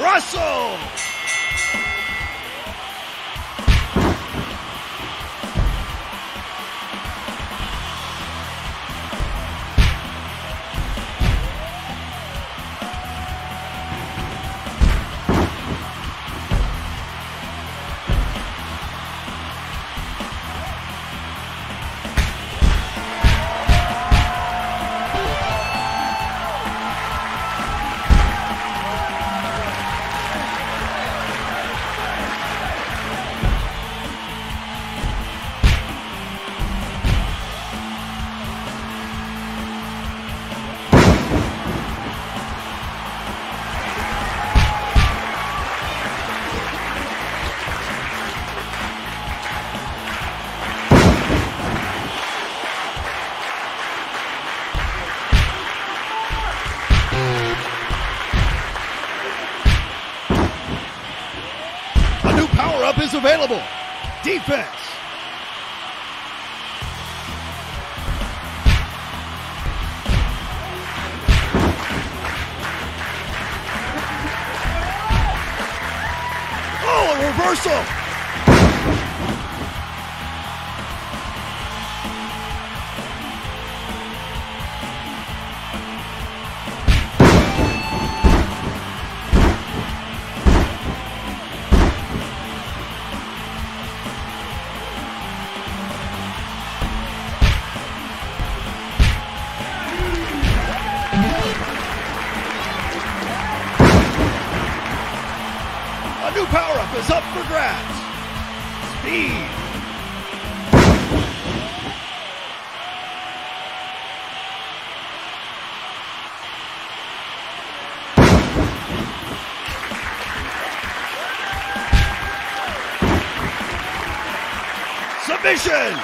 Russell. Power up is available. Defense. Oh, a reversal. New power up is up for grabs. Speed. Submission.